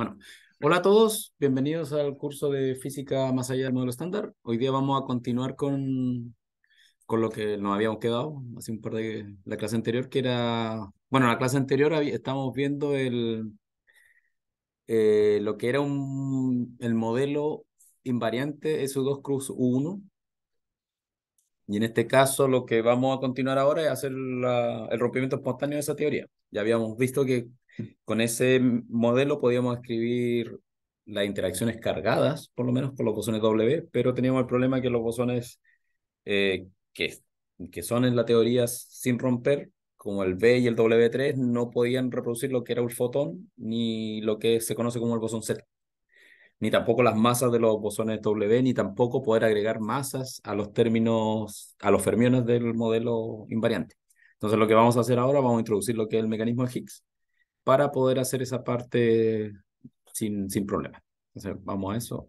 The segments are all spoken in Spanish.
Bueno, hola a todos, bienvenidos al curso de física más allá del modelo estándar. Hoy día vamos a continuar con, con lo que nos habíamos quedado hace un par de la clase anterior, que era, bueno, la clase anterior estamos viendo el, eh, lo que era un, el modelo invariante SU2 cruz U1. Y en este caso lo que vamos a continuar ahora es hacer el rompimiento espontáneo de esa teoría. Ya habíamos visto que con ese modelo podíamos escribir las interacciones cargadas, por lo menos por los bosones W, pero teníamos el problema que los bosones eh, que, que son en la teoría sin romper, como el B y el W3, no podían reproducir lo que era un fotón, ni lo que se conoce como el bosón Z. Ni tampoco las masas de los bosones W, ni tampoco poder agregar masas a los términos, a los fermiones del modelo invariante. Entonces lo que vamos a hacer ahora, vamos a introducir lo que es el mecanismo Higgs, para poder hacer esa parte sin, sin problema. Entonces, vamos a eso.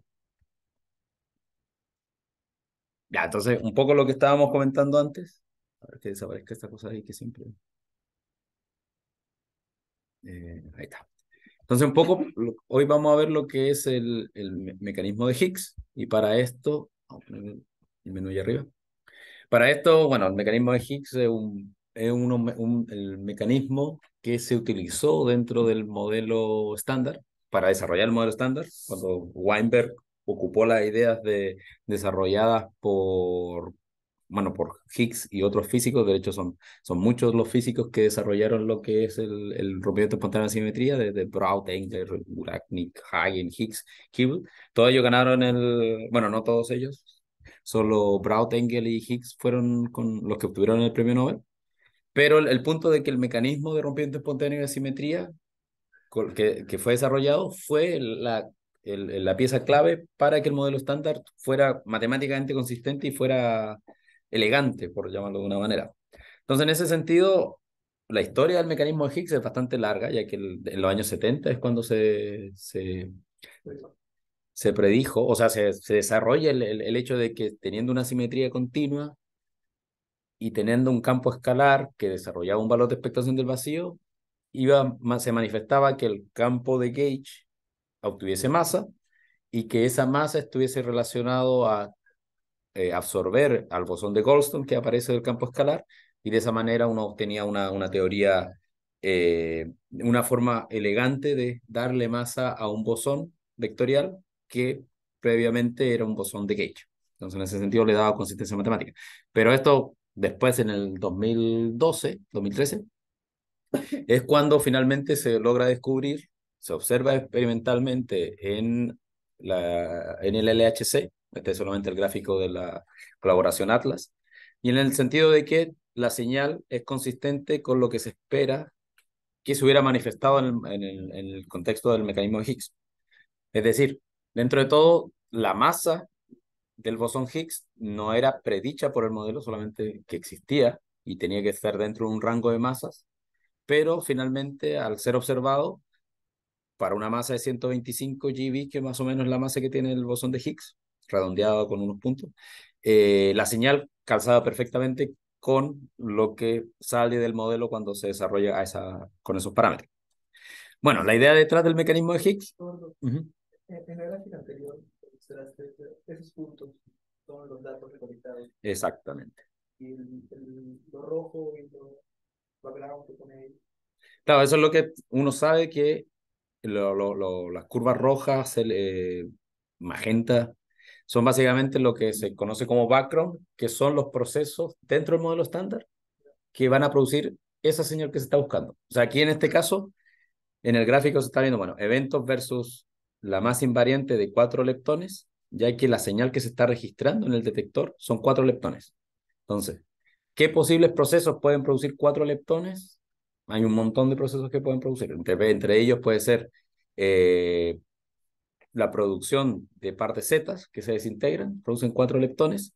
Ya, entonces, un poco lo que estábamos comentando antes. A ver que desaparezca esta cosa ahí que siempre... Eh, ahí está. Entonces, un poco, hoy vamos a ver lo que es el, el mecanismo de Higgs. Y para esto, vamos a poner el menú ahí arriba. Para esto, bueno, el mecanismo de Higgs es un es un, el mecanismo que se utilizó dentro del modelo estándar para desarrollar el modelo estándar, cuando Weinberg ocupó las ideas de, desarrolladas por, bueno, por Higgs y otros físicos, de hecho son, son muchos los físicos que desarrollaron lo que es el, el rompimiento espontáneo de simetría, desde Braut, Engler, Urachnik, Hagen, Higgs, Kibble, todos ellos ganaron el, bueno, no todos ellos, solo Braut, Engel y Higgs fueron con los que obtuvieron el premio Nobel, pero el, punto de que el mecanismo de rompimiento espontáneo de simetría que, fue desarrollado fue la, pieza clave para que el modelo estándar fuera matemáticamente consistente y fuera elegante, por llamarlo de una manera. Entonces, en ese sentido, la historia del mecanismo de Higgs es bastante larga, ya que en los años 70 es cuando se, se, se predijo, o sea, se, desarrolla el, el, hecho de que teniendo una simetría continua, y teniendo un campo escalar que desarrollaba un valor de expectación del vacío, iba, se manifestaba que el campo de gauge obtuviese masa y que esa masa estuviese relacionado a eh, absorber al bosón de Goldstone que aparece del campo escalar y de esa manera uno obtenía una, una teoría, eh, una forma elegante de darle masa a un bosón vectorial que previamente era un bosón de gauge. Entonces, en ese sentido le daba consistencia matemática. Pero esto Después, en el 2012, 2013, es cuando finalmente se logra descubrir, se observa experimentalmente en, la, en el LHC, este es solamente el gráfico de la colaboración Atlas, y en el sentido de que la señal es consistente con lo que se espera que se hubiera manifestado en el, en el contexto del mecanismo de Higgs. Es decir, dentro de todo, la masa del bosón Higgs no era predicha por el modelo, solamente que existía y tenía que estar dentro de un rango de masas, pero finalmente al ser observado para una masa de 125 GeV, que más o menos es la masa que tiene el bosón de Higgs, redondeado con unos puntos, eh, la señal calzaba perfectamente con lo que sale del modelo cuando se desarrolla a esa, con esos parámetros. Bueno, la idea detrás del mecanismo de Higgs. En la gráfica anterior esos puntos son los datos recolectados. Exactamente. Y el, lo rojo y lo background que pone ahí. Claro, eso es lo que uno sabe que lo, lo, lo, las curvas rojas, el, eh, magenta, son básicamente lo que se conoce como background, que son los procesos dentro del modelo estándar que van a producir esa señal que se está buscando. O sea, aquí en este caso, en el gráfico se está viendo, bueno, eventos versus la más invariante de cuatro leptones, ya que la señal que se está registrando en el detector son cuatro leptones. Entonces, ¿qué posibles procesos pueden producir cuatro leptones? Hay un montón de procesos que pueden producir. Entre, entre ellos puede ser eh, la producción de partes Z que se desintegran, producen cuatro leptones,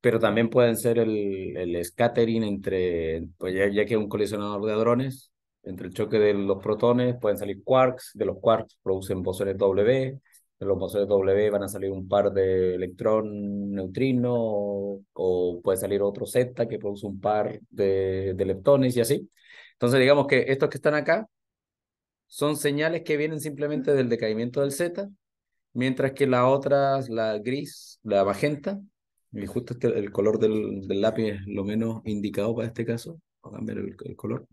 pero también pueden ser el, el scattering entre, pues ya, ya que un colisionador de hadrones, entre el choque de los protones pueden salir quarks, de los quarks producen bosones W, de los bosones W van a salir un par de electrón neutrino o, puede salir otro Z que produce un par de, leptones y así. Entonces digamos que estos que están acá son señales que vienen simplemente del decaimiento del Z, mientras que la otra, la gris, la magenta, y justo este, el color del, lápiz es lo menos indicado para este caso, voy a cambiar el color.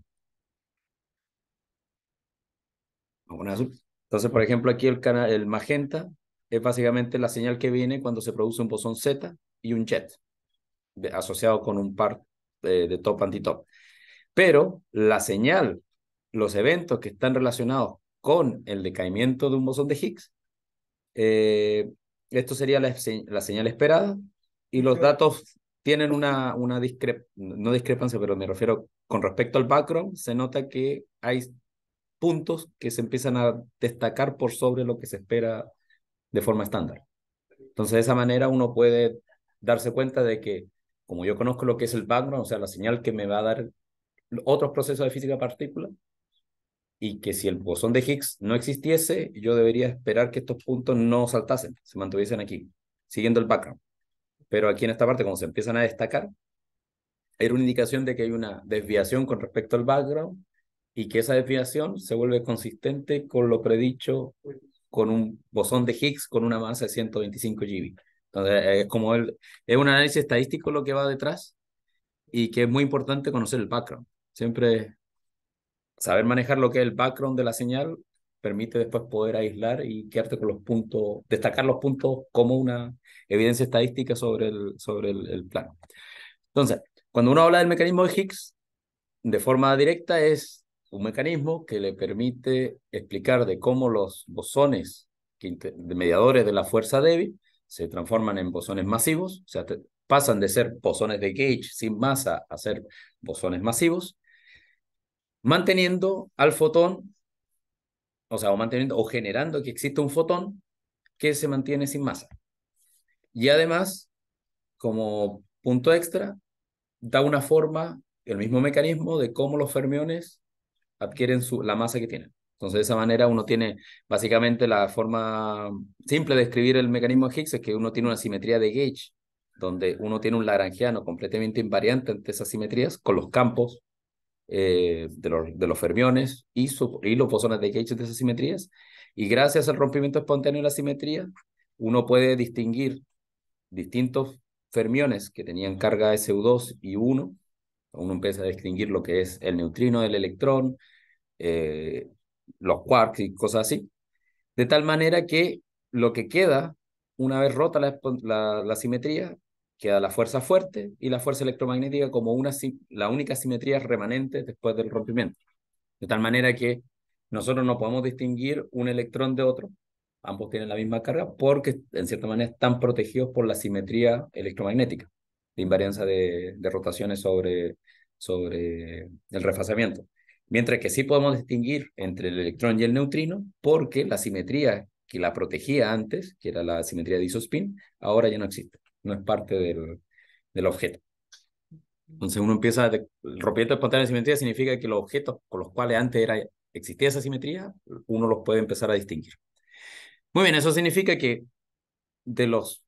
Azul. Entonces, por ejemplo, aquí el, el magenta es básicamente la señal que viene cuando se produce un bosón Z y un jet, asociado con un par de, de top anti-top. Pero la señal, los eventos que están relacionados con el decaimiento de un bosón de Higgs, eh, esto sería la, la, señal esperada y los datos tienen una, una discrep no discrepancia, pero me refiero con respecto al background, se nota que hay puntos que se empiezan a destacar por sobre lo que se espera de forma estándar. Entonces, de esa manera uno puede darse cuenta de que, como yo conozco lo que es el background, o sea, la señal que me va a dar otros procesos de física partícula, y que si el bosón de Higgs no existiese, yo debería esperar que estos puntos no saltasen, se mantuviesen aquí, siguiendo el background. Pero aquí en esta parte, como se empiezan a destacar, era una indicación de que hay una desviación con respecto al background y que esa desviación se vuelve consistente con lo predicho con un bosón de Higgs con una masa de 125 GeV. Entonces, es como el, es un análisis estadístico lo que va detrás y que es muy importante conocer el background. Siempre saber manejar lo que es el background de la señal permite después poder aislar y quedarte con los puntos, destacar los puntos como una evidencia estadística sobre el, sobre el, el plano. Entonces, cuando uno habla del mecanismo de Higgs, de forma directa es un mecanismo que le permite explicar de cómo los bosones de mediadores de la fuerza débil se transforman en bosones masivos, o sea, pasan de ser bosones de gauge sin masa a ser bosones masivos, manteniendo al fotón, o sea, o manteniendo o generando que exista un fotón que se mantiene sin masa. Y además, como punto extra, da una forma, el mismo mecanismo de cómo los fermiones adquieren su, la masa que tienen. Entonces, de esa manera uno tiene básicamente la forma simple de escribir el mecanismo de Higgs es que uno tiene una simetría de gauge, donde uno tiene un lagrangiano completamente invariante ante esas simetrías con los campos eh, de, los, de los fermiones y, su, y los bosones de gauge de esas simetrías. Y gracias al rompimiento espontáneo de la simetría, uno puede distinguir distintos fermiones que tenían carga SU2 y 1 uno empieza a distinguir lo que es el neutrino del electrón, eh, los quarks y cosas así, de tal manera que lo que queda, una vez rota la, la, simetría, queda la fuerza fuerte y la fuerza electromagnética como una, la única simetría remanente después del rompimiento. De tal manera que nosotros no podemos distinguir un electrón de otro, ambos tienen la misma carga, porque en cierta manera están protegidos por la simetría electromagnética de invarianza de, de rotaciones sobre, el refasamiento. Mientras que sí podemos distinguir entre el electrón y el neutrino porque la simetría que la protegía antes, que era la simetría de isospin, ahora ya no existe, no es parte del, objeto. Entonces uno empieza, el rompimiento espontáneo de simetría significa que los objetos con los cuales antes era, existía esa simetría, uno los puede empezar a distinguir. Muy bien, eso significa que de los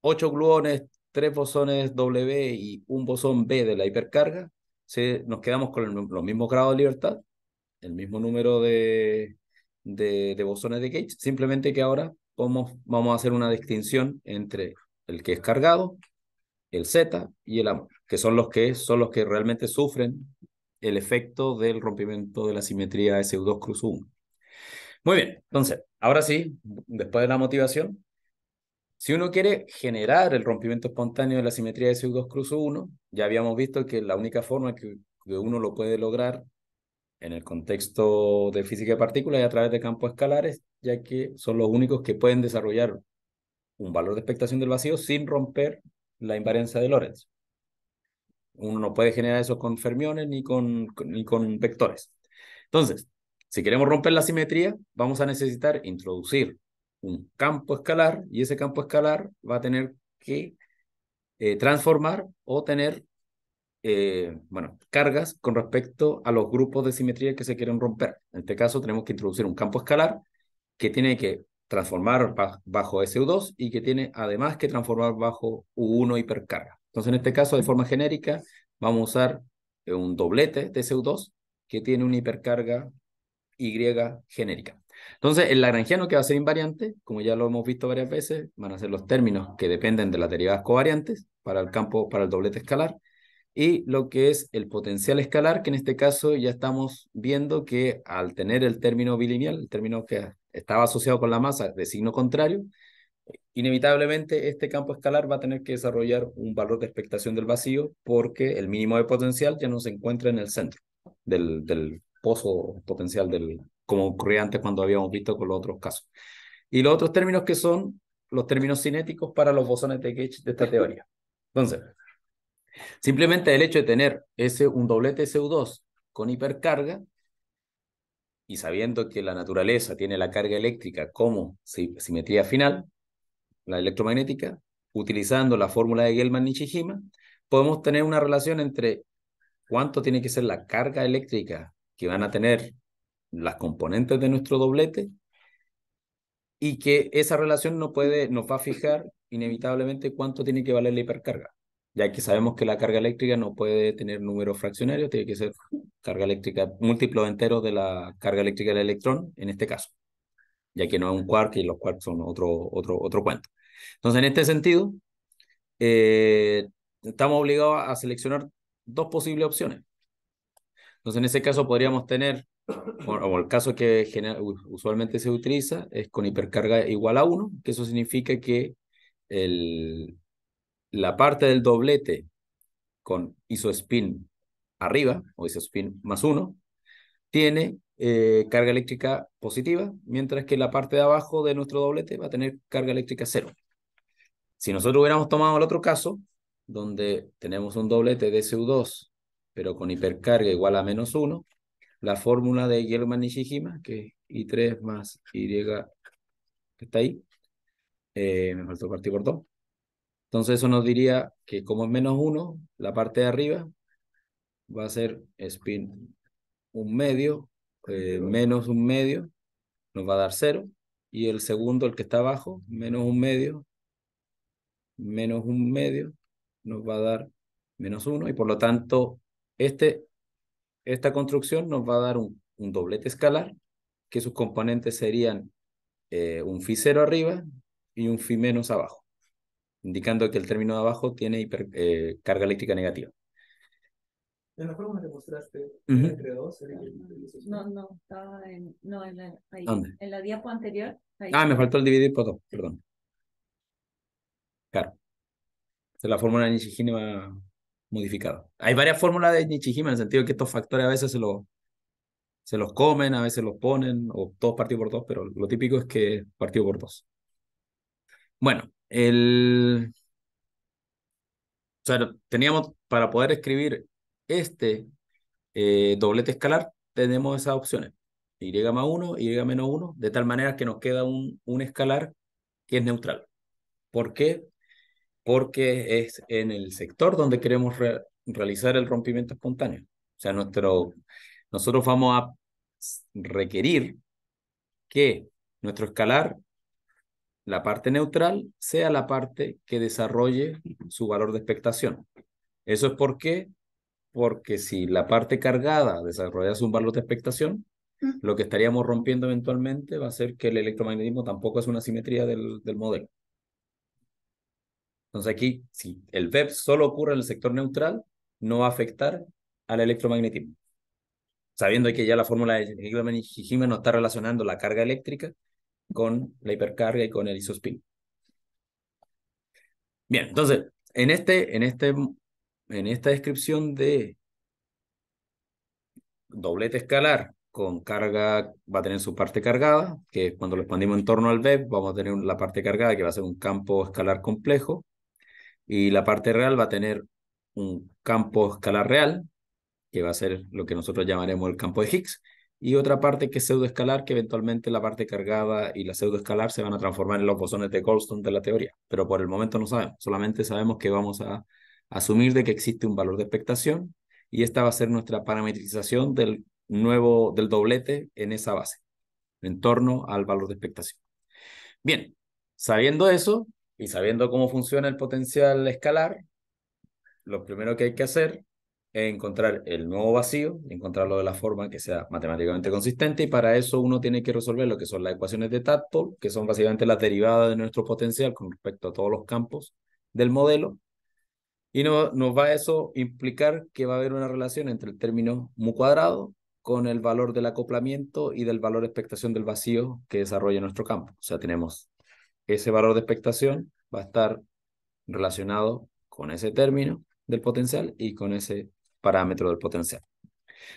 ocho gluones tres bosones W y un bosón B de la hipercarga, se, nos quedamos con el, los mismos grados de libertad, el mismo número de, de, de bosones de Gauge, simplemente que ahora vamos, vamos a hacer una distinción entre el que es cargado, el Z y el amor, que son los que son los que realmente sufren el efecto del rompimiento de la simetría SU2 cruz 1. Muy bien, entonces, ahora sí, después de la motivación, si uno quiere generar el rompimiento espontáneo de la simetría de SU2 cruz 1, ya habíamos visto que la única forma que, uno lo puede lograr en el contexto de física de partículas es a través de campos escalares, ya que son los únicos que pueden desarrollar un valor de expectación del vacío sin romper la invariancia de Lorentz. Uno no puede generar eso con fermiones ni con, ni con vectores. Entonces, si queremos romper la simetría, vamos a necesitar introducir un campo escalar y ese campo escalar va a tener que eh, transformar o tener eh, bueno, cargas con respecto a los grupos de simetría que se quieren romper. En este caso tenemos que introducir un campo escalar que tiene que transformar bajo SU2 y que tiene además que transformar bajo U1 hipercarga. Entonces en este caso de forma genérica vamos a usar un doblete de SU2 que tiene una hipercarga Y genérica. Entonces, el lagrangiano que va a ser invariante, como ya lo hemos visto varias veces, van a ser los términos que dependen de las derivadas covariantes para el campo, para el doblete escalar, y lo que es el potencial escalar, que en este caso ya estamos viendo que al tener el término bilineal, el término que estaba asociado con la masa de signo contrario, inevitablemente este campo escalar va a tener que desarrollar un valor de expectación del vacío porque el mínimo de potencial ya no se encuentra en el centro del, del pozo potencial del, como ocurría antes cuando habíamos visto con los otros casos. Y los otros términos que son los términos cinéticos para los bosones de Gauge de esta teoría. Entonces, simplemente el hecho de tener ese, un doblete SU2 con hipercarga y sabiendo que la naturaleza tiene la carga eléctrica como simetría final, la electromagnética, utilizando la fórmula de Gelman-Nishijima, podemos tener una relación entre cuánto tiene que ser la carga eléctrica que van a tener las componentes de nuestro doblete y que esa relación no puede, nos va a fijar inevitablemente cuánto tiene que valer la hipercarga, ya que sabemos que la carga eléctrica no puede tener números fraccionarios, tiene que ser carga eléctrica múltiplo entero de la carga eléctrica del electrón, en este caso, ya que no es un quark y los quarks son otro, otro, otro cuento. Entonces, en este sentido, eh, estamos obligados a seleccionar dos posibles opciones. Entonces, en ese caso podríamos tener o el caso que usualmente se utiliza es con hipercarga igual a 1, que eso significa que el, la parte del doblete con isospin arriba, o isospin más 1, tiene eh, carga eléctrica positiva, mientras que la parte de abajo de nuestro doblete va a tener carga eléctrica 0. Si nosotros hubiéramos tomado el otro caso, donde tenemos un doblete de SU2, pero con hipercarga igual a menos 1, la fórmula de Gelman-Nishijima, que es I3 más Y, que está ahí. Eh, me faltó partir por 2. Entonces eso nos diría que como es menos 1, la parte de arriba va a ser spin un medio, eh, menos un medio, nos va a dar 0. Y el segundo, el que está abajo, menos un medio, menos un medio, nos va a dar menos 1. Y por lo tanto, este esta construcción nos va a dar un, doblete escalar, que sus componentes serían eh, un phi cero arriba y un phi menos abajo, indicando que el término de abajo tiene eh, carga eléctrica negativa. En la forma que mostraste, entre dos, No, no, estaba en, no, en la, ahí, en la diapo anterior. Ah, me faltó el dividir por dos, perdón. Claro. es la fórmula de Nishijima modificado. Hay varias fórmulas de Nichijima en el sentido de que estos factores a veces se, se los comen, a veces los ponen, o todos partidos por dos, pero lo típico es que partido por dos. Bueno, el... O sea, teníamos, para poder escribir este eh, doblete escalar, tenemos esas opciones. Y más 1, Y menos 1, de tal manera que nos queda un, un escalar que es neutral. ¿Por qué? Porque es en el sector donde queremos realizar el rompimiento espontáneo. O sea, nuestro, nosotros vamos a requerir que nuestro escalar, la parte neutral, sea la parte que desarrolle su valor de expectación. ¿Eso es por qué? Porque si la parte cargada desarrolla un valor de expectación, lo que estaríamos rompiendo eventualmente va a ser que el electromagnetismo tampoco es una simetría del, del modelo. Entonces aquí, si el VEP solo ocurre en el sector neutral, no va a afectar al electromagnetismo. Sabiendo que ya la fórmula de Higgs no está relacionando la carga eléctrica con la hipercarga y con el isospin. Bien, entonces, en, este, en, este, en esta descripción de doblete escalar con carga, va a tener su parte cargada, que cuando lo expandimos en torno al VEP, vamos a tener la parte cargada que va a ser un campo escalar complejo, y la parte real va a tener un campo escalar real, que va a ser lo que nosotros llamaremos el campo de Higgs, y otra parte que es pseudoescalar, que eventualmente la parte cargada y la pseudoescalar se van a transformar en los bosones de Goldstone de la teoría. Pero por el momento no sabemos, solamente sabemos que vamos a asumir de que existe un valor de expectación y esta va a ser nuestra parametrización del nuevo, del doblete en esa base, en torno al valor de expectación. Bien, sabiendo eso, y sabiendo cómo funciona el potencial escalar, lo primero que hay que hacer encontrar el nuevo vacío, encontrarlo de la forma que sea matemáticamente consistente, y para eso uno tiene que resolver lo que son las ecuaciones de Tadpole, que son básicamente las derivadas de nuestro potencial con respecto a todos los campos del modelo, y no, nos va a eso implicar que va a haber una relación entre el término mu cuadrado con el valor del acoplamiento y del valor de expectación del vacío que desarrolla nuestro campo. O sea, tenemos ese valor de expectación va a estar relacionado con ese término del potencial y con ese parámetro del potencial.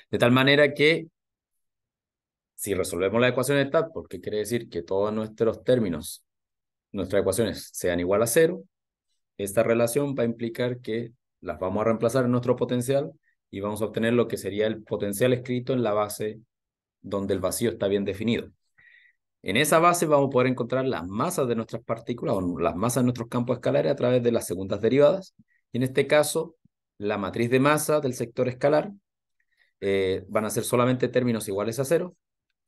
De tal manera que si resolvemos la ecuación de TAT, porque quiere decir que todos nuestros términos, nuestras ecuaciones sean igual a cero, esta relación va a implicar que las vamos a reemplazar en nuestro potencial y vamos a obtener lo que sería el potencial escrito en la base donde el vacío está bien definido. En esa base vamos a poder encontrar las masas de nuestras partículas o las masas de nuestros campos escalares a través de las segundas derivadas. Y en este caso, la matriz de masa del sector escalar eh, van a ser solamente términos iguales a cero,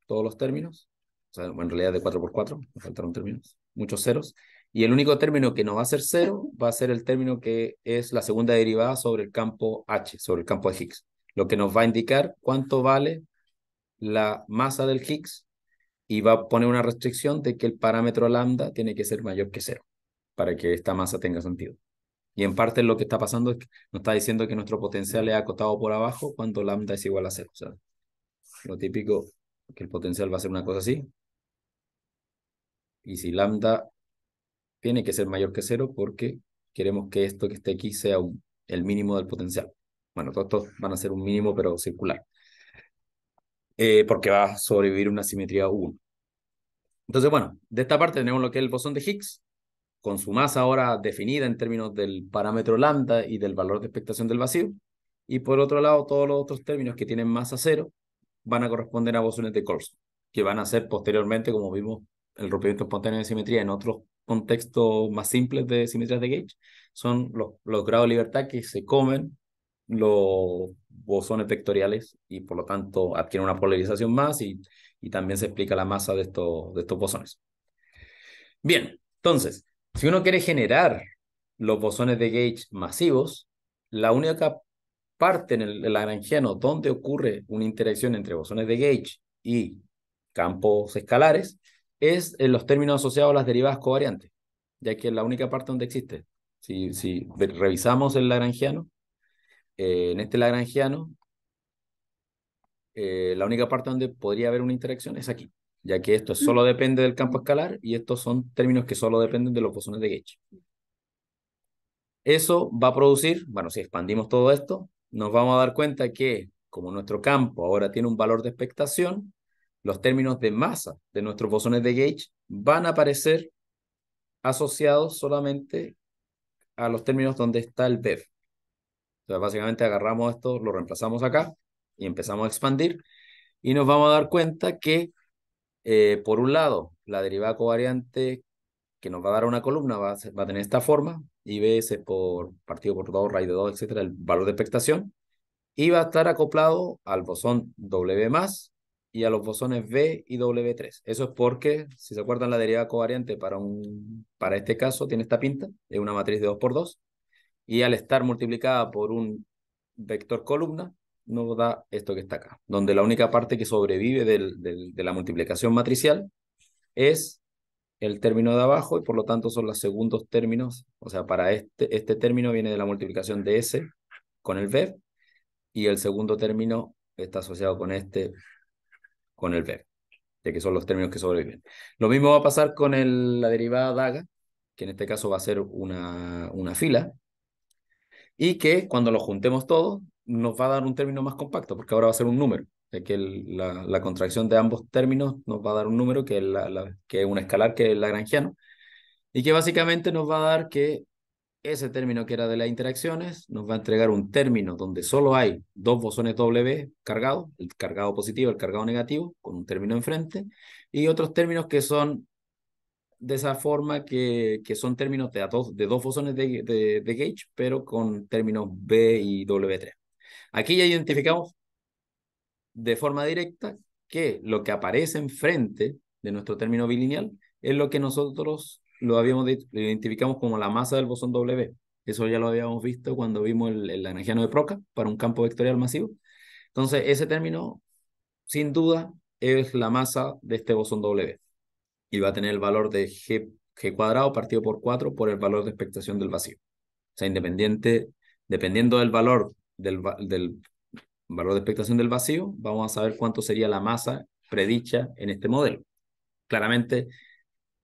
todos los términos. O sea, en realidad de 4 por 4, me faltaron términos, muchos ceros. Y el único término que no va a ser cero va a ser el término que es la segunda derivada sobre el campo H, sobre el campo de Higgs. Lo que nos va a indicar cuánto vale la masa del Higgs y va a poner una restricción de que el parámetro lambda tiene que ser mayor que cero para que esta masa tenga sentido. Y en parte lo que está pasando es que nos está diciendo que nuestro potencial es acotado por abajo cuando lambda es igual a cero. O sea, lo típico que el potencial va a ser una cosa así. Y si lambda tiene que ser mayor que cero porque queremos que esto que esté aquí sea el mínimo del potencial. Bueno, todos estos van a ser un mínimo, pero circular. Eh, porque va a sobrevivir una simetría 1. Entonces, bueno, de esta parte tenemos lo que es el bosón de Higgs, con su masa ahora definida en términos del parámetro lambda y del valor de expectación del vacío. Y por otro lado, todos los otros términos que tienen masa cero van a corresponder a bosones de Corso, que van a ser posteriormente, como vimos, el rompimiento espontáneo de simetría en otros contextos más simples de simetrías de gauge, son los, los grados de libertad que se comen los bosones vectoriales y por lo tanto adquieren una polarización más y, y también se explica la masa de estos, de estos bosones. Bien, entonces, si uno quiere generar los bosones de gauge masivos, la única parte en el, lagrangiano donde ocurre una interacción entre bosones de gauge y campos escalares es en los términos asociados a las derivadas covariantes, ya que es la única parte donde existe. Si, si revisamos el lagrangiano, eh, en este lagrangiano, eh, la única parte donde podría haber una interacción es aquí, ya que esto solo depende del campo escalar y estos son términos que solo dependen de los bosones de gauge. Eso va a producir, bueno, si expandimos todo esto, nos vamos a dar cuenta que como nuestro campo ahora tiene un valor de expectación, los términos de masa de nuestros bosones de gauge van a aparecer asociados solamente a los términos donde está el BEV. Entonces, básicamente agarramos esto, lo reemplazamos acá y empezamos a expandir y nos vamos a dar cuenta que, eh, por un lado, la derivada covariante que nos va a dar una columna va a, va a tener esta forma, IBS por partido por 2, raíz de 2, etcétera, el valor de expectación, y va a estar acoplado al bosón W y a los bosones B y W3. Eso es porque, si se acuerdan, la derivada covariante para, un, para este caso tiene esta pinta, es una matriz de 2 por 2 y al estar multiplicada por un vector columna, nos da esto que está acá, donde la única parte que sobrevive de la multiplicación matricial es el término de abajo y por lo tanto son los segundos términos, o sea, para este, este término viene de la multiplicación de S con el VEV y el segundo término está asociado con este, con el VEV, ya que son los términos que sobreviven. Lo mismo va a pasar con la derivada DAGA, que en este caso va a ser una, una fila, y que cuando lo juntemos todo nos va a dar un término más compacto, porque ahora va a ser un número, que la, contracción de ambos términos nos va a dar un número que es, la, que es un escalar, que es lagrangiano, y que básicamente nos va a dar que ese término que era de las interacciones nos va a entregar un término donde solo hay dos bosones W cargados, el cargado positivo, el cargado negativo, con un término enfrente, y otros términos que son de esa forma que, que son términos de, dos, de dos bosones de, de, gauge, pero con términos B y W3. Aquí ya identificamos de forma directa que lo que aparece enfrente de nuestro término bilineal es lo que nosotros lo habíamos lo identificamos como la masa del bosón W. Eso ya lo habíamos visto cuando vimos el, el lagrangiano de Proca para un campo vectorial masivo. Entonces, ese término, sin duda, es la masa de este bosón W. Y va a tener el valor de G, G cuadrado partido por 4 por el valor de expectación del vacío. O sea, independiente, dependiendo del valor del, valor de expectación del vacío, vamos a saber cuánto sería la masa predicha en este modelo. Claramente,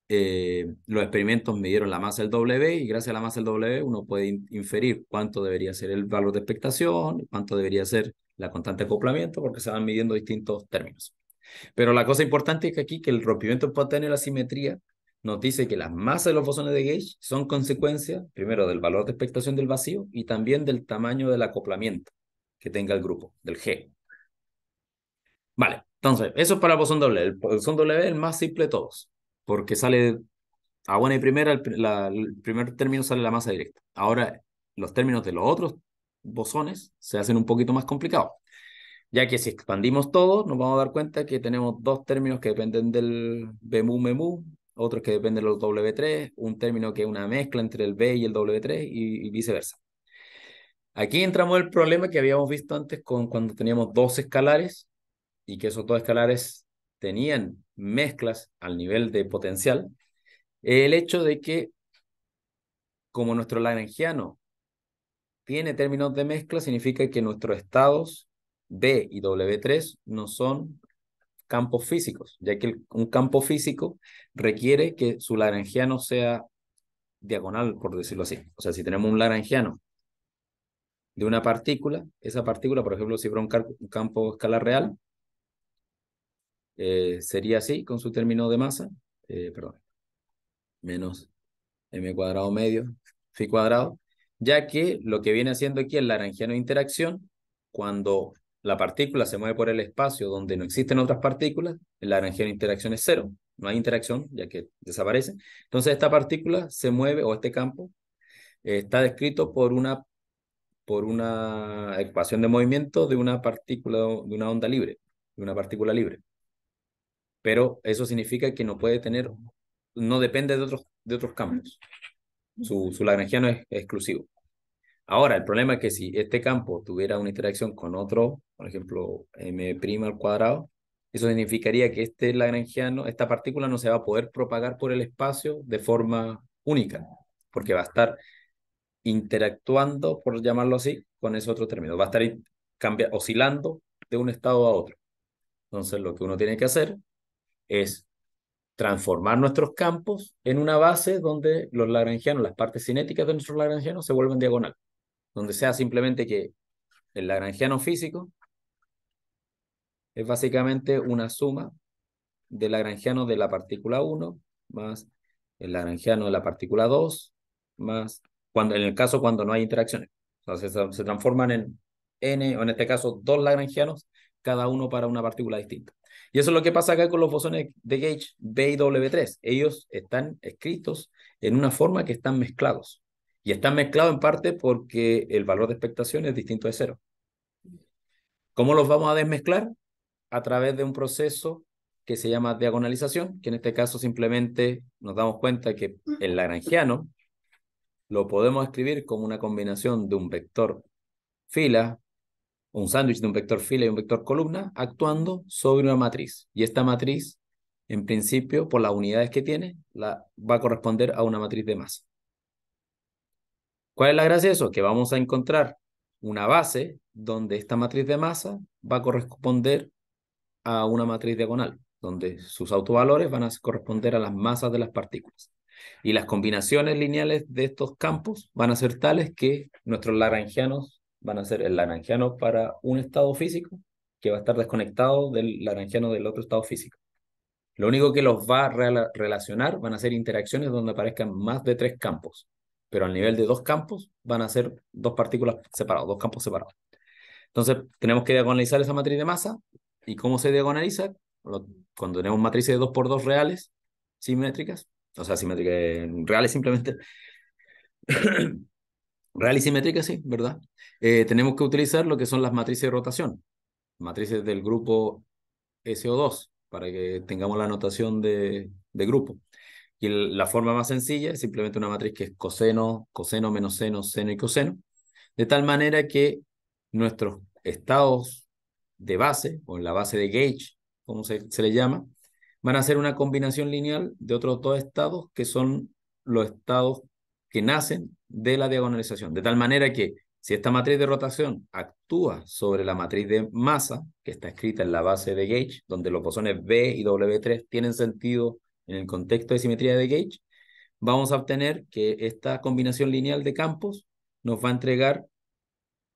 eh, los experimentos midieron la masa del W y gracias a la masa del W uno puede inferir cuánto debería ser el valor de expectación, cuánto debería ser la constante de acoplamiento, porque se van midiendo distintos términos. Pero la cosa importante es que aquí que el rompimiento espontáneo de la simetría nos dice que las masas de los bosones de Gauge son consecuencia, primero, del valor de expectación del vacío y también del tamaño del acoplamiento que tenga el grupo, del G. Vale, entonces, eso es para el bosón doble. El bosón doble es el más simple de todos, porque sale a buena y primera, el, primer término sale la masa directa. Ahora, los términos de los otros bosones se hacen un poquito más complicados, ya que si expandimos todo, nos vamos a dar cuenta que tenemos dos términos que dependen del BMU, MEMU, otros que dependen de los W3, un término que es una mezcla entre el B y el W3 y viceversa. Aquí entramos el problema que habíamos visto antes con cuando teníamos dos escalares y que esos dos escalares tenían mezclas al nivel de potencial. El hecho de que como nuestro lagrangiano tiene términos de mezcla, significa que nuestros estados B y W3 no son campos físicos, ya que un campo físico requiere que su lagrangiano sea diagonal, por decirlo así. O sea, si tenemos un lagrangiano de una partícula, esa partícula, por ejemplo, si fuera un, campo escalar real, eh, sería así con su término de masa, eh, perdón, menos m cuadrado medio, phi cuadrado, ya que lo que viene haciendo aquí el lagrangiano de interacción, cuando la partícula se mueve por el espacio donde no existen otras partículas, el lagrangiano de interacción es cero, no hay interacción, ya que desaparece. Entonces esta partícula se mueve, o este campo, eh, está descrito por una por una ecuación de movimiento de una partícula, de una onda libre, de una partícula libre. Pero eso significa que no puede tener, no depende de otros, de otros campos. Su, su lagrangiano es, exclusivo. Ahora, el problema es que si este campo tuviera una interacción con otro, por ejemplo, m' al cuadrado, eso significaría que este lagrangiano, esta partícula no se va a poder propagar por el espacio de forma única, porque va a estar interactuando, por llamarlo así, con ese otro término. Va a estar cambia, oscilando de un estado a otro. Entonces, lo que uno tiene que hacer es transformar nuestros campos en una base donde los lagrangianos, las partes cinéticas de nuestros lagrangianos se vuelven diagonal. Donde sea simplemente que el lagrangiano físico es básicamente una suma del lagrangiano de la partícula 1 más el lagrangiano de la partícula 2 más cuando, en el caso cuando no hay interacciones. Se transforman en n, o en este caso dos lagrangianos, cada uno para una partícula distinta. Y eso es lo que pasa acá con los bosones de Gauge B y W3. Ellos están escritos en una forma que están mezclados. Y están mezclados en parte porque el valor de expectación es distinto de cero. ¿Cómo los vamos a desmezclar? A través de un proceso que se llama diagonalización, que en este caso simplemente nos damos cuenta que el lagrangiano lo podemos escribir como una combinación de un vector fila, un sándwich de un vector fila y un vector columna, actuando sobre una matriz. Y esta matriz, en principio, por las unidades que tiene, la, va a corresponder a una matriz de masa. ¿Cuál es la gracia de eso? Que vamos a encontrar una base donde esta matriz de masa va a corresponder a una matriz diagonal, donde sus autovalores van a corresponder a las masas de las partículas. Y las combinaciones lineales de estos campos van a ser tales que nuestros lagrangianos van a ser el lagrangiano para un estado físico que va a estar desconectado del lagrangiano del otro estado físico. Lo único que los va a relacionar van a ser interacciones donde aparezcan más de tres campos, pero al nivel de dos campos van a ser dos partículas separadas, dos campos separados. Entonces tenemos que diagonalizar esa matriz de masa. ¿Y cómo se diagonaliza? Cuando tenemos matrices de 2 por 2 reales, simétricas, o sea, simétrica, reales simplemente. Real y simétrica, sí, ¿verdad? Eh, tenemos que utilizar lo que son las matrices de rotación, matrices del grupo SO2, para que tengamos la notación de grupo. La forma más sencilla es simplemente una matriz que es coseno, coseno menos seno, seno y coseno, de tal manera que nuestros estados de base, o en la base de gauge, como se, se le llama, van a ser una combinación lineal de otros dos estados que son los estados que nacen de la diagonalización. De tal manera que si esta matriz de rotación actúa sobre la matriz de masa, que está escrita en la base de gauge, donde los bosones B y W3 tienen sentido en el contexto de simetría de gauge, vamos a obtener que esta combinación lineal de campos nos va a entregar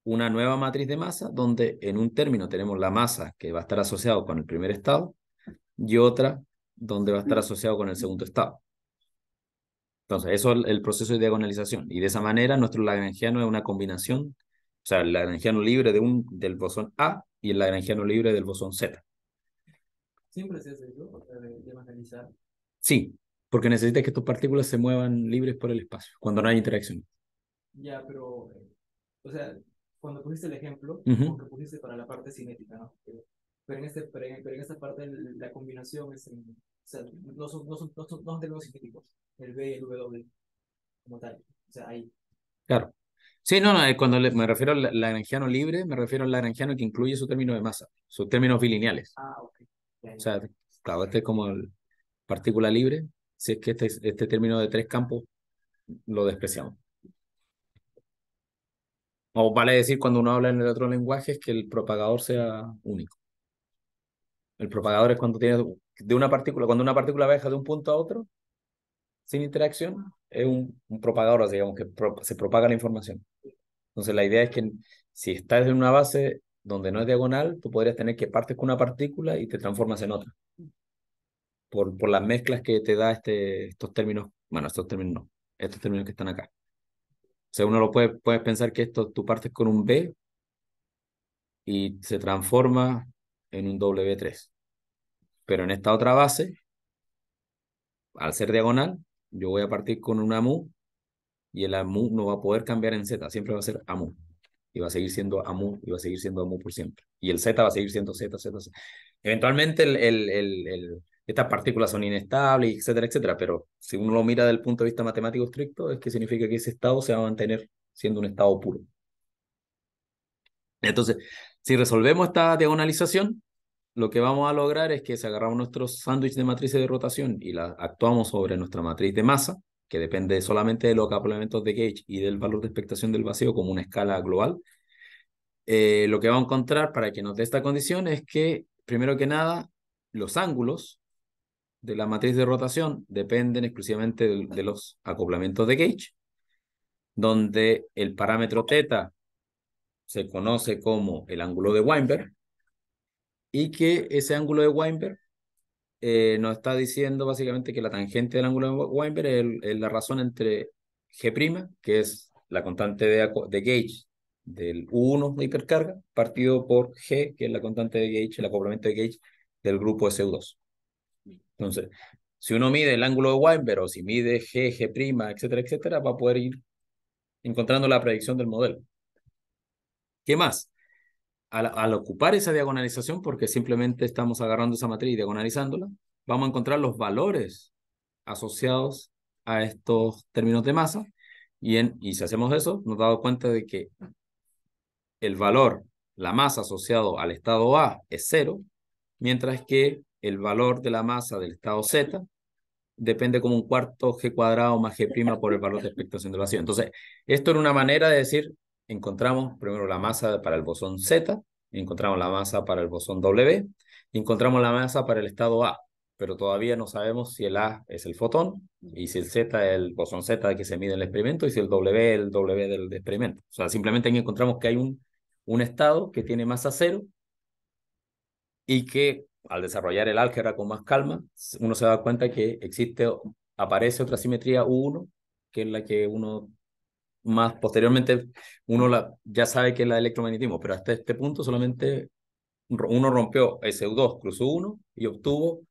una nueva matriz de masa donde en un término tenemos la masa que va a estar asociado con el primer estado y otra donde va a estar asociado con el segundo estado. Entonces, eso es el proceso de diagonalización. Y de esa manera, nuestro lagrangiano es una combinación, o sea, el lagrangiano libre de un, del bosón A y el lagrangiano libre del bosón Z. ¿Siempre se hace eso, diagonalizar? Sí, porque necesitas que tus partículas se muevan libres por el espacio, cuando no hay interacción. Ya, pero, o sea, cuando pusiste el ejemplo, uh pusiste para la parte cinética, ¿no? Pero en, este, pero en, esta parte la combinación es, en, o sea, no son, no son, no son, no son términos cinéticos, el B y el W, como tal, o sea, ahí. Claro. Sí, no, no, cuando me refiero al lagrangiano libre, me refiero al lagrangiano que incluye su término de masa, sus términos bilineales. Ah, ok. O sea, claro, este es como el partícula libre, si es que este, este término de tres campos lo despreciamos. O vale decir cuando uno habla en el otro lenguaje es que el propagador sea único. El propagador es cuando tiene de una partícula, cuando una partícula viaja de un punto a otro sin interacción, es un, un propagador, digamos, que se propaga la información. Entonces la idea es que si estás en una base donde no es diagonal, tú podrías tener que partes con una partícula y te transformas en otra. Por, por las mezclas que te da este, estos términos, bueno, estos términos no, estos términos que están acá. O sea, uno lo puede, puedes pensar que esto tú partes con un B y se transforma en un W3. Pero en esta otra base, al ser diagonal, yo voy a partir con una mu y el amu no va a poder cambiar en z, siempre va a ser amu. Y va a seguir siendo amu y va a seguir siendo amu por siempre. Y el z va a seguir siendo z, z, z. Eventualmente el, el, el estas partículas son inestables, etcétera, etcétera, pero si uno lo mira desde el punto de vista matemático estricto, es que significa que ese estado se va a mantener siendo un estado puro. Entonces, si resolvemos esta diagonalización, lo que vamos a lograr es que si agarramos nuestro sándwich de matrices de rotación y la actuamos sobre nuestra matriz de masa, que depende solamente de los acoplamientos de gauge y del valor de expectación del vacío como una escala global, eh, lo que vamos a encontrar para que nos dé esta condición es que, primero que nada, los ángulos de la matriz de rotación dependen exclusivamente de, los acoplamientos de gauge, donde el parámetro θ se conoce como el ángulo de Weinberg, y que ese ángulo de Weinberg eh, nos está diciendo básicamente que la tangente del ángulo de Weinberg es, la razón entre G', que es la constante de, de gauge del U1 de hipercarga, partido por G, que es la constante de gauge, el acoplamiento de gauge del grupo SU2. Entonces, si uno mide el ángulo de Weinberg o si mide G, G', etcétera, etcétera, va a poder ir encontrando la predicción del modelo. ¿Qué más? Al, ocupar esa diagonalización, porque simplemente estamos agarrando esa matriz y diagonalizándola, vamos a encontrar los valores asociados a estos términos de masa. Y, en, y si hacemos eso, nos damos cuenta de que el valor, la masa asociado al estado A es cero, mientras que el valor de la masa del estado Z depende como un cuarto G cuadrado más G' por el valor de expectación del vacío. Entonces, esto era una manera de decir, encontramos primero la masa para el bosón Z, encontramos la masa para el bosón W, y encontramos la masa para el estado A, pero todavía no sabemos si el A es el fotón y si el Z es el bosón Z que se mide en el experimento y si el W es el W del experimento. O sea, simplemente encontramos que hay un, un estado que tiene masa cero y que al desarrollar el álgebra con más calma, uno se da cuenta que existe, aparece otra simetría U1, que es la que uno más posteriormente, uno la, ya sabe que es la electromagnetismo, pero hasta este punto solamente uno rompió SU2 cruzó 1 y obtuvo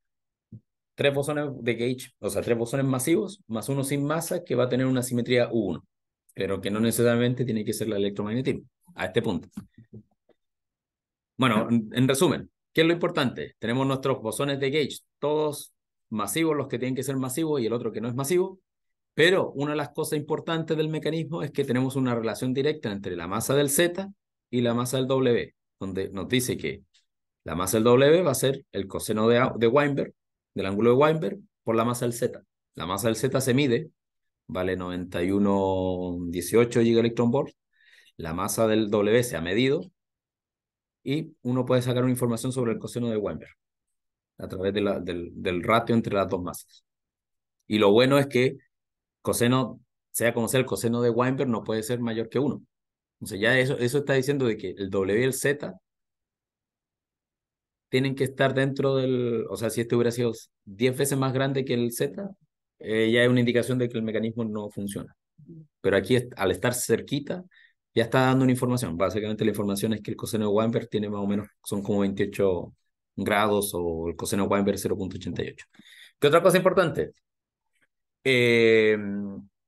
tres bosones de gauge, o sea, tres bosones masivos, más uno sin masa, que va a tener una simetría U1, pero que no necesariamente tiene que ser la electromagnetismo, a este punto. Bueno, en resumen, ¿Qué es lo importante? Tenemos nuestros bosones de gauge, todos masivos los que tienen que ser masivos y el otro que no es masivo. Pero una de las cosas importantes del mecanismo es que tenemos una relación directa entre la masa del Z y la masa del W, donde nos dice que la masa del W va a ser el coseno de, de Weinberg, del ángulo de Weinberg, por la masa del Z. La masa del Z se mide, vale 91,18 gigaelectronvolts. La masa del W se ha medido y uno puede sacar una información sobre el coseno de Weinberg a través de del, del ratio entre las dos masas. Y lo bueno es que coseno, sea como sea el coseno de Weinberg, no puede ser mayor que 1. Entonces ya eso, eso está diciendo de que el W y el Z tienen que estar dentro del, o sea, si este hubiera sido 10 veces más grande que el Z, eh, ya es una indicación de que el mecanismo no funciona. Pero aquí, al estar cerquita, ya está dando una información. Básicamente la información es que el coseno de Weinberg tiene más o menos, son como 28 grados o el coseno de Weinberg 0.88. ¿Qué otra cosa importante? Eh,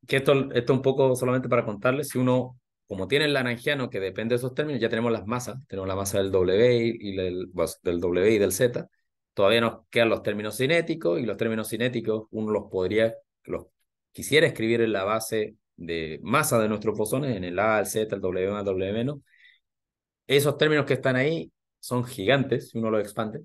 que esto, esto un poco solamente para contarles, si uno, como tiene el laranjiano que depende de esos términos, ya tenemos las masas, tenemos la masa del W y del, del W y del Z, todavía nos quedan los términos cinéticos y los términos cinéticos uno los podría, los quisiera escribir en la base de masa de nuestros bosones, en el A, el Z, el W, el W. Esos términos que están ahí son gigantes si uno los expande.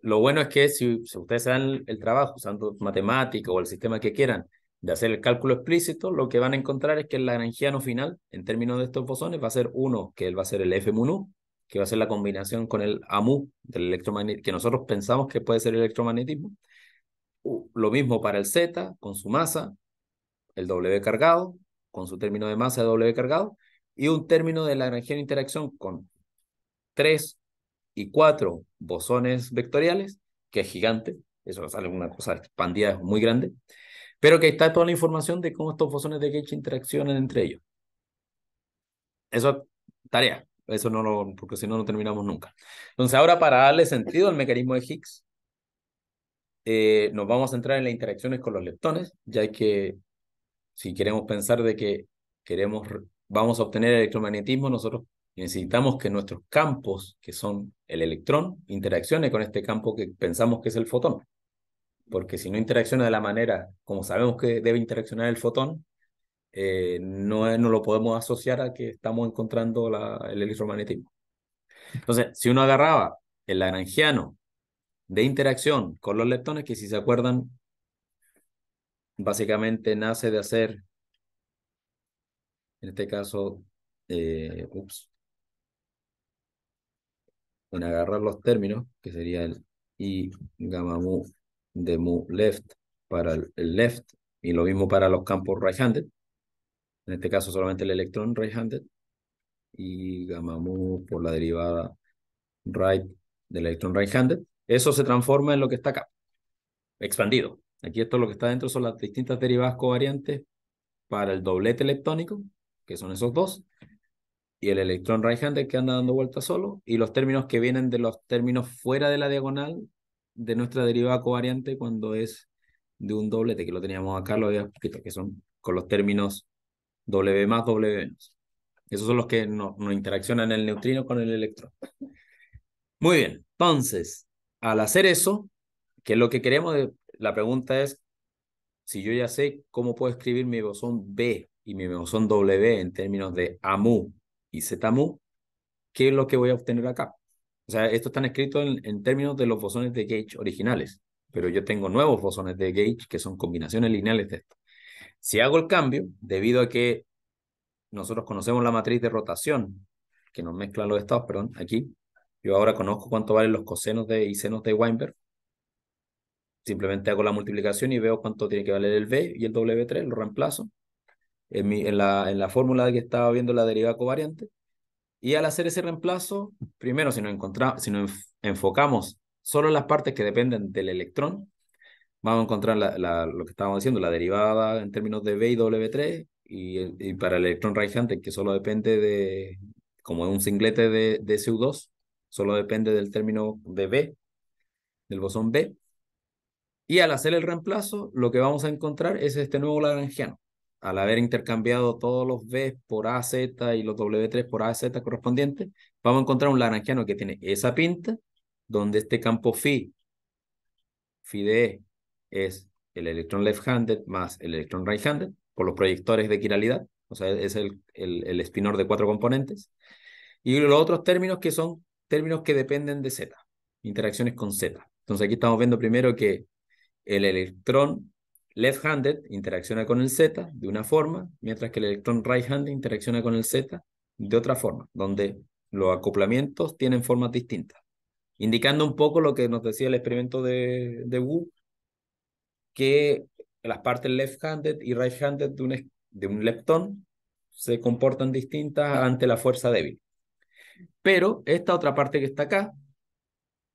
Lo bueno es que si, ustedes se dan el, trabajo usando matemática o el sistema que quieran de hacer el cálculo explícito, lo que van a encontrar es que el lagrangiano final, en términos de estos bosones, va a ser uno, que él va a ser el F mu que va a ser la combinación con el AMU del electromagnetismo, que nosotros pensamos que puede ser el electromagnetismo. lo mismo para el Z, con su masa, el W cargado, con su término de masa de W cargado, y un término de lagrangiana interacción con tres y cuatro bosones vectoriales, que es gigante, eso sale una cosa expandida muy grande, pero que está toda la información de cómo estos bosones de Gauge interaccionan entre ellos. Eso es tarea, eso no lo, porque si no, no terminamos nunca. Entonces, ahora para darle sentido al mecanismo de Higgs, eh, nos vamos a centrar en las interacciones con los leptones, ya que si queremos pensar de que queremos, vamos a obtener electromagnetismo, nosotros necesitamos que nuestros campos, que son el electrón, interaccione con este campo que pensamos que es el fotón. Porque si no interacciona de la manera como sabemos que debe interaccionar el fotón, eh, no, no lo podemos asociar a que estamos encontrando la, el electromagnetismo. Entonces, si uno agarraba el lagrangiano de interacción con los leptones, que si se acuerdan, básicamente nace de hacer, en este caso, eh, en agarrar los términos, que sería el I gamma mu de mu left para el, left, y lo mismo para los campos right-handed, en este caso solamente el electrón right-handed, y gamma mu por la derivada right del electrón right-handed, eso se transforma en lo que está acá, expandido. Aquí esto lo que está dentro son las distintas derivadas covariantes para el doblete leptónico, que son esos dos, y el electrón right-handed que anda dando vueltas solo, y los términos que vienen de los términos fuera de la diagonal de nuestra derivada covariante cuando es de un doblete, que lo teníamos acá, lo había escrito, que son con los términos W más W menos. Esos son los que no, no interaccionan el neutrino con el electrón. Muy bien, entonces, al hacer eso, que es lo que queremos, la pregunta es, si yo ya sé cómo puedo escribir mi bosón B y mi bosón W en términos de AMU y ZMU, ¿qué es lo que voy a obtener acá? O sea, esto está escrito en, en términos de los bosones de gauge originales, pero yo tengo nuevos bosones de gauge que son combinaciones lineales de esto. Si hago el cambio, debido a que nosotros conocemos la matriz de rotación, que nos mezcla los estados, perdón, aquí, yo ahora conozco cuánto valen los cosenos de, y senos de Weinberg, simplemente hago la multiplicación y veo cuánto tiene que valer el V y el W3, lo reemplazo en, mi, en, la, en la fórmula que estaba viendo la derivada covariante. Y al hacer ese reemplazo, primero, si nos, si nos enfocamos solo en las partes que dependen del electrón, vamos a encontrar la, la, lo que estábamos diciendo, la derivada en términos de V y W3, y, para el electrón radiante, que solo depende de, como es un singlete de, de CU2, solo depende del término de B, del bosón B, y al hacer el reemplazo, lo que vamos a encontrar es este nuevo lagrangiano. Al haber intercambiado todos los B por AZ y los W3 por AZ correspondientes, vamos a encontrar un lagrangiano que tiene esa pinta, donde este campo phi phi de E es el electrón left-handed más el electrón right-handed por los proyectores de quiralidad, o sea, es el, el, el spinor de cuatro componentes. Y los otros términos que son términos que dependen de Z, interacciones con Z. Entonces aquí estamos viendo primero que el electrón left-handed interacciona con el Z de una forma, mientras que el electrón right-handed interacciona con el Z de otra forma, donde los acoplamientos tienen formas distintas, indicando un poco lo que nos decía el experimento de, de Wu, que las partes left-handed y right-handed de un, de un leptón se comportan distintas ante la fuerza débil. Pero esta otra parte que está acá,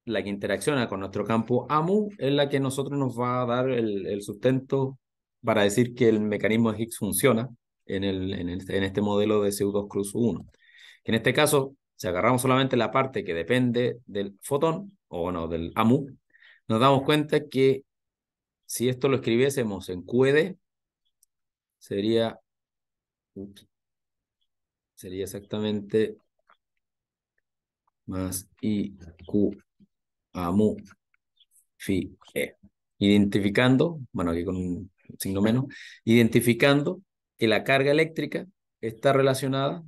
la que interacciona con nuestro campo AMU, es la que nosotros nos va a dar el, sustento para decir que el mecanismo de Higgs funciona en, el, en, este modelo de CO2 cruz 1. Que en este caso, si agarramos solamente la parte que depende del fotón, o no, del AMU, nos damos cuenta que si esto lo escribiésemos en QED, sería, sería exactamente más I, Q, AMU, Fi, E. Identificando, bueno, aquí con un signo menos, identificando que la carga eléctrica está relacionada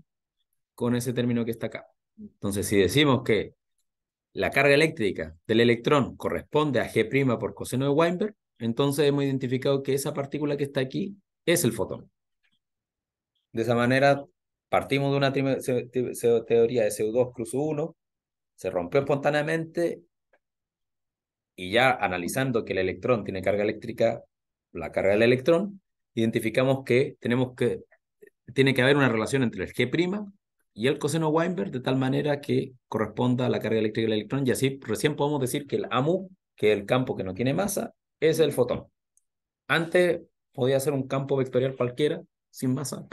con ese término que está acá. Entonces, si decimos que la carga eléctrica del electrón corresponde a G' por coseno de Weinberg, entonces hemos identificado que esa partícula que está aquí es el fotón. De esa manera, partimos de una teoría de CO2 cruz 1 se rompió espontáneamente y ya analizando que el electrón tiene carga eléctrica, la carga del electrón, identificamos que tenemos que, tiene que haber una relación entre el G' y el coseno Weinberg de tal manera que corresponda a la carga eléctrica del electrón y así recién podemos decir que el AMU, que es el campo que no tiene masa, es el fotón. Antes podía ser un campo vectorial cualquiera sin masa,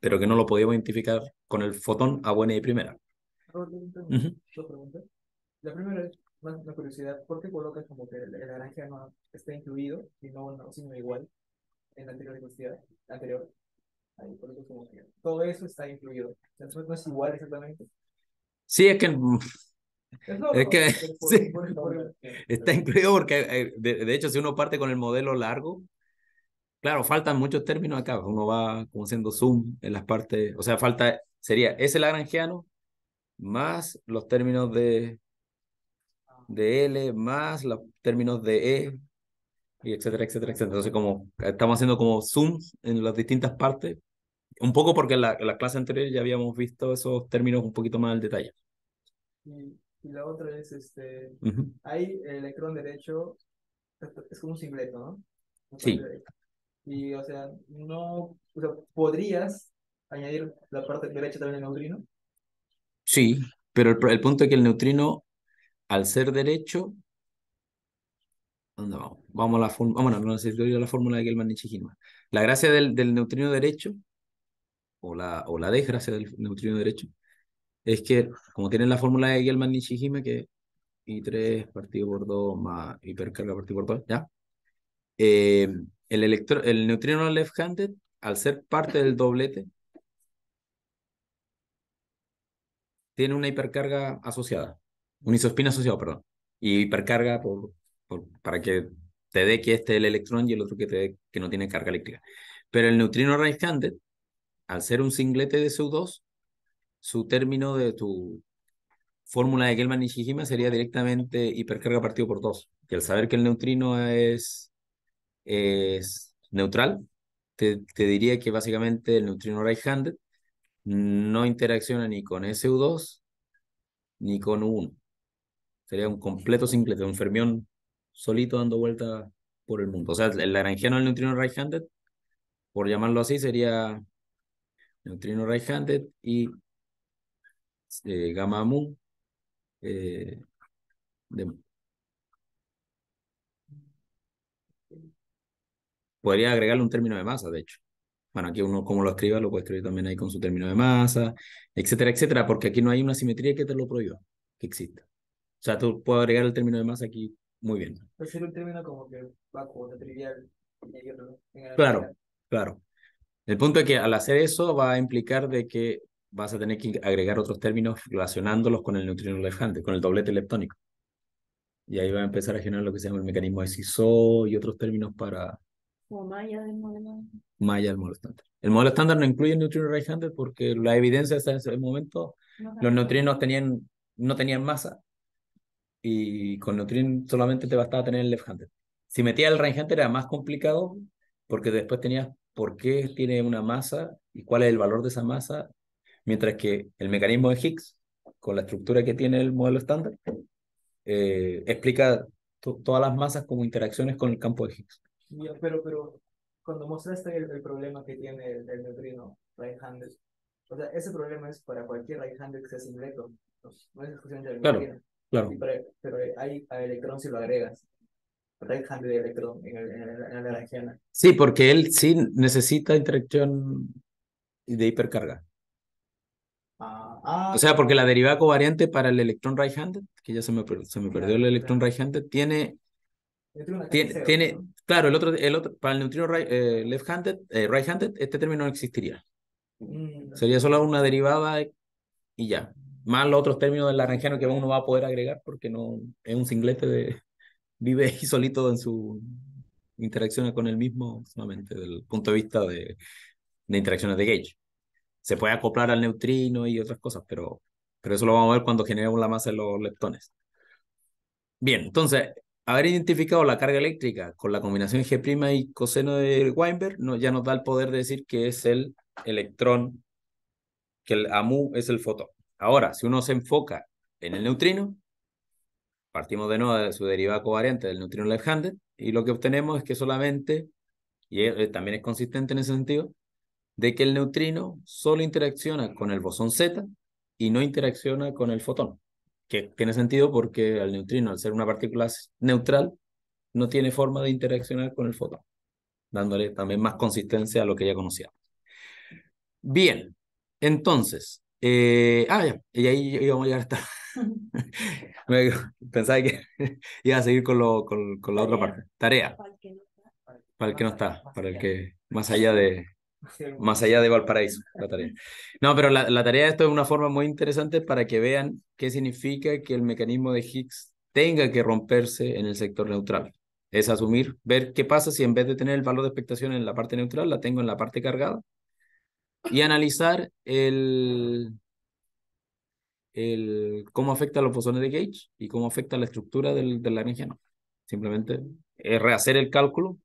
pero que no lo podíamos identificar con el fotón a buena y primera. La primera es una curiosidad, ¿por qué colocas como que el, naranja no está incluido y no, igual en la anterior diapositiva anterior? Ahí, por eso como que todo eso está incluido. Entonces no es igual exactamente. Sí, es que es, que sí, está incluido porque, eh, de, de, hecho, si uno parte con el modelo largo, claro, faltan muchos términos acá. Uno va como haciendo zoom en las partes, o sea, falta, sería ese lagrangiano más los términos de, de L, más los términos de E, y etcétera, etcétera, etcétera. Entonces, como estamos haciendo como zoom en las distintas partes, un poco porque en la, la clase anterior ya habíamos visto esos términos un poquito más al detalle. Y, la otra es, este, hay el electrón derecho, es como un singleto, ¿no? sí. Y, o sea, no, o sea, ¿podrías añadir la parte derecha también en neutrino? Sí, pero el, punto es que el neutrino, al ser derecho, ¿dónde vamos? Vamos a la fórmula, bueno, no necesito ir a la fórmula de Gelman-Nishijima. La gracia del, del neutrino derecho, o la, o la desgracia del neutrino derecho, es que como tienen la fórmula de Gelman-Nishijima, que I3 partido por 2 más hipercarga partido por 2, ¿ya? Eh, el, electro, el neutrino left-handed, al ser parte del doblete, tiene una hipercarga asociada, un isospin asociado, perdón, y hipercarga por, para que te dé que este es el electrón y el otro que te dé que no tiene carga eléctrica. Pero el neutrino right-handed, al ser un singlete de SU2, su término de tu fórmula de Gelman-Nishijima sería directamente hipercarga partido por 2. Y al saber que el neutrino es, es neutral, te, te diría que básicamente el neutrino right-handed no interacciona ni con SU2 ni con U1. Sería un completo simple, un fermión solito dando vuelta por el mundo. O sea, el lagrangiano del neutrino right-handed, por llamarlo así, sería neutrino right-handed y eh, gamma mu eh, Podría agregarle un término de masa, de hecho. Bueno, aquí uno como lo escriba lo puede escribir también ahí con su término de masa, etcétera, etcétera, porque aquí no hay una simetría que te lo prohíba, que exista. O sea, tú puedes agregar el término de masa aquí muy bien. Prefiero un término como que va como trivial. Claro, claro. El punto es que al hacer eso va a implicar de que vas a tener que agregar otros términos relacionándolos con el neutrino left con el doblete leptónico. Y ahí va a empezar a generar lo que se llama el mecanismo de SISO y otros términos para... O Maya del modelo. Maya del modelo estándar. El modelo estándar no incluye el neutrino right-handed porque la evidencia hasta ese momento, los neutrinos tenían, no tenían masa y con neutrino solamente te bastaba tener el left-handed. Si metía el right-handed era más complicado porque después tenías por qué tiene una masa y cuál es el valor de esa masa, mientras que el mecanismo de Higgs, con la estructura que tiene el modelo estándar, eh, explica todas las masas como interacciones con el campo de Higgs. pero, pero cuando mostraste el, problema que tiene el, neutrino right-handed, o sea, ese problema es para cualquier right-handed que sea singleton, no, es discusión del claro, Claro. Pero, pero hay a electrón si lo agregas. Right-handed electrón en, el, en, la región. Sí, porque él sí necesita interacción de hipercarga. Ah, ah, o sea, porque la derivada covariante para el electrón right-handed, que ya se me, se me perdió el electrón right-handed, tiene tiene, tiene claro, el otro, el otro, para el neutrino right, eh, left-handed, eh, right-handed, este término no existiría. Mm, Sería solo una derivada y ya. Más los otros términos del lagrangiano que uno va a poder agregar porque no es un singlete de vive ahí solito en su interacciones con el mismo solamente desde el punto de vista de, de interacciones de gauge. Se puede acoplar al neutrino y otras cosas, pero, pero eso lo vamos a ver cuando generemos la masa de los leptones. Bien, entonces, haber identificado la carga eléctrica con la combinación G' y coseno de Weinberg no, ya nos da el poder de decir que es el electrón, que el AMU es el fotón. Ahora, si uno se enfoca en el neutrino, partimos de nuevo de su derivada covariante del neutrino left-handed y lo que obtenemos es que solamente, y eh, también es consistente en ese sentido, de que el neutrino solo interacciona con el bosón Z y no interacciona con el fotón que tiene sentido porque el neutrino, al ser una partícula neutral, no tiene forma de interaccionar con el fotón, dándole también más consistencia a lo que ya conocíamos. Bien, entonces, eh, ah, ya, y ahí íbamos a llegar hasta... Pensaba que iba a seguir con, lo, con, con la otra parte. Tarea. Para el que no está, para el que, más allá de, más allá de Valparaíso, la tarea. No, pero la, la, tarea de esto es una forma muy interesante para que vean qué significa que el mecanismo de Higgs tenga que romperse en el sector neutral. Es asumir, ver qué pasa si en vez de tener el valor de expectación en la parte neutral, la tengo en la parte cargada. Y analizar el, el, cómo afecta a los bosones de Gauge y cómo afecta a la estructura del, del lagrangiano. Simplemente es rehacer el cálculo,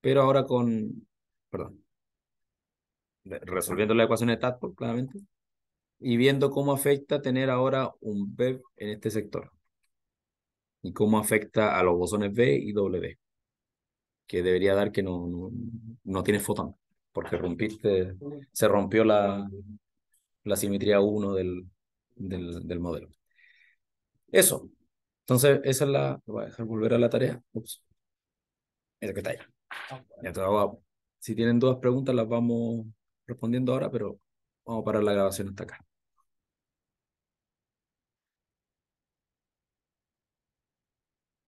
pero ahora con, perdón, resolviendo la ecuación de Tadpole, claramente, y viendo cómo afecta tener ahora un B en este sector y cómo afecta a los bosones B y W, que debería dar que no, no, no tiene fotón, porque rompiste, se rompió la, la simetría 1 del, del, del modelo. Eso. Entonces, esa es la. Voy a dejar volver a la tarea. Ups. Esa que está. Ya si tienen dudas, preguntas, las vamos respondiendo ahora, pero vamos a parar la grabación hasta acá.